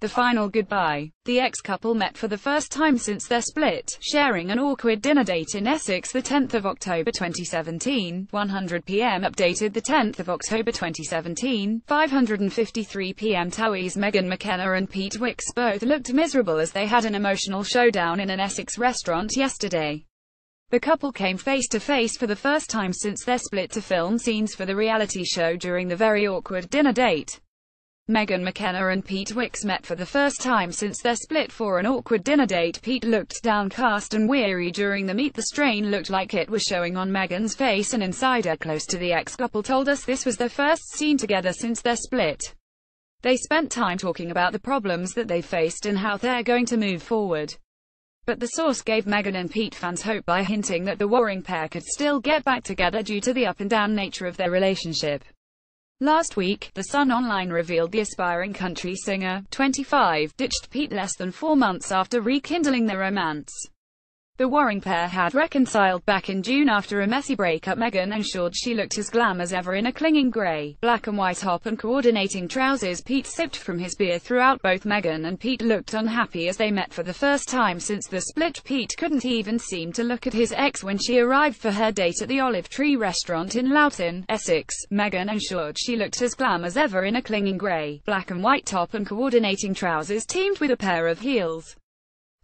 The final goodbye. The ex-couple met for the first time since their split, sharing an awkward dinner date in Essex 10 October 2017, 100 pm updated 10 October 2017, 5.53 pm Towie's Megan McKenna and Pete Wicks both looked miserable as they had an emotional showdown in an Essex restaurant yesterday. The couple came face to face for the first time since their split to film scenes for the reality show during the very awkward dinner date. Megan McKenna and Pete Wicks met for the first time since their split for an awkward dinner date. Pete looked downcast and weary during the meet. The strain looked like it was showing on Megan's face. An insider close to the ex-couple told us this was their first scene together since their split. They spent time talking about the problems that they faced and how they're going to move forward. But the source gave Megan and Pete fans hope by hinting that the warring pair could still get back together due to the up-and-down nature of their relationship. Last week, The Sun Online revealed the aspiring country singer, 25, ditched Pete less than four months after rekindling their romance. The warring pair had reconciled back in June after a messy breakup. Megan ensured she looked as glam as ever in a clinging grey, black and white top and coordinating trousers. Pete sipped from his beer throughout both Megan and Pete looked unhappy as they met for the first time since the split. Pete couldn't even seem to look at his ex when she arrived for her date at the Olive Tree restaurant in Loughton, Essex. Megan ensured she looked as glam as ever in a clinging grey, black and white top and coordinating trousers teamed with a pair of heels.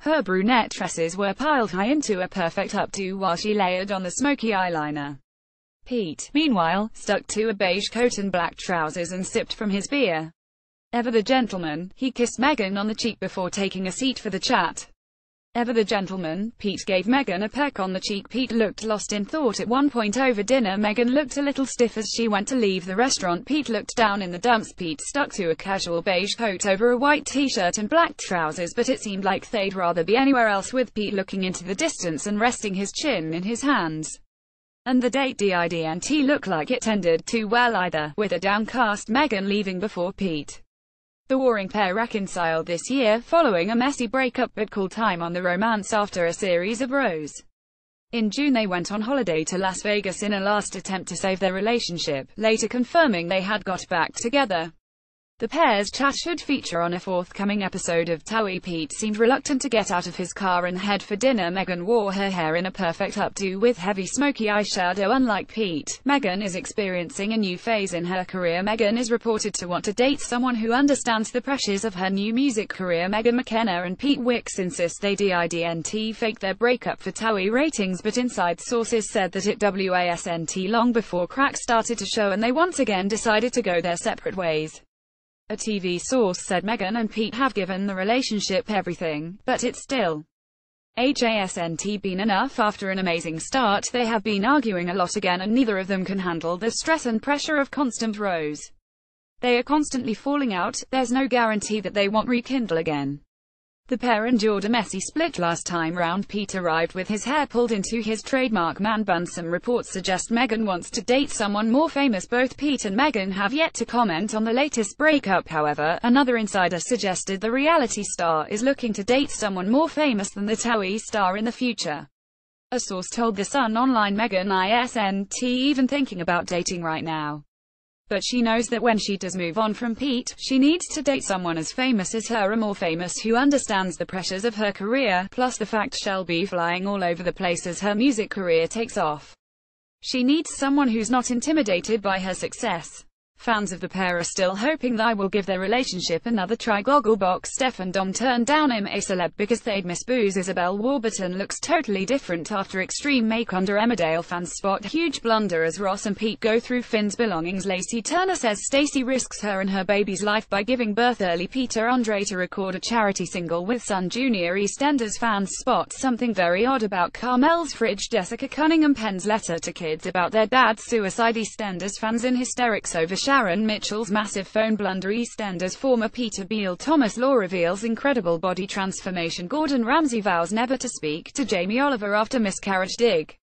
Her brunette tresses were piled high into a perfect updo while she layered on the smoky eyeliner. Pete, meanwhile, stuck to a beige coat and black trousers and sipped from his beer. Ever the gentleman, he kissed Megan on the cheek before taking a seat for the chat. Ever the gentleman, Pete gave Megan a peck on the cheek. Pete looked lost in thought at one point over dinner. Megan looked a little stiff as she went to leave the restaurant. Pete looked down in the dumps. Pete stuck to a casual beige coat over a white t-shirt and black trousers, but it seemed like they'd rather be anywhere else with Pete looking into the distance and resting his chin in his hands. And the date didn't look like it ended too well either, with a downcast Megan leaving before Pete. The warring pair reconciled this year, following a messy breakup but called time on the romance after a series of rows. In June they went on holiday to Las Vegas in a last attempt to save their relationship, later confirming they had got back together. The pair's chat should feature on a forthcoming episode of Towie. Pete seemed reluctant to get out of his car and head for dinner. Megan wore her hair in a perfect updo with heavy smoky eyeshadow. Unlike Pete, Megan is experiencing a new phase in her career. Megan is reported to want to date someone who understands the pressures of her new music career. Megan McKenna and Pete Wicks insist they didn't fake their breakup for Towie ratings, but inside sources said that it wasn't long before cracks started to show and they once again decided to go their separate ways. A TV source said Megan and Pete have given the relationship everything, but it's still HASN't been enough after an amazing start. They have been arguing a lot again and neither of them can handle the stress and pressure of constant rows. They are constantly falling out, there's no guarantee that they won't rekindle again. The pair endured a messy split last time round. Pete arrived with his hair pulled into his trademark man bun. Some reports suggest Megan wants to date someone more famous. Both Pete and Megan have yet to comment on the latest breakup. However, another insider suggested the reality star is looking to date someone more famous than the Towie star in the future. A source told The Sun Online Megan isn't even thinking about dating right now. But she knows that when she does move on from Pete, she needs to date someone as famous as her or more famous who understands the pressures of her career, plus the fact she'll be flying all over the place as her music career takes off. She needs someone who's not intimidated by her success. Fans of the pair are still hoping they will give their relationship another try. Gogglebox Steph and Dom turned down I'm A Celeb because they'd miss booze. Isabelle Warburton looks totally different after extreme make under Emmerdale fans spot huge blunder as Ross and Pete go through Finn's belongings. Lacey Turner says Stacey risks her and her baby's life by giving birth early. Peter Andre to record a charity single with Son Jr. EastEnders fans spot something very odd about Carmel's fridge. Jessica Cunningham pens letter to kids about their dad's suicide. EastEnders fans in hysterics over Sharon Mitchell's massive phone blunder EastEnders former Peter Beale Thomas Law reveals incredible body transformation Gordon Ramsay vows never to speak to Jamie Oliver after miscarriage dig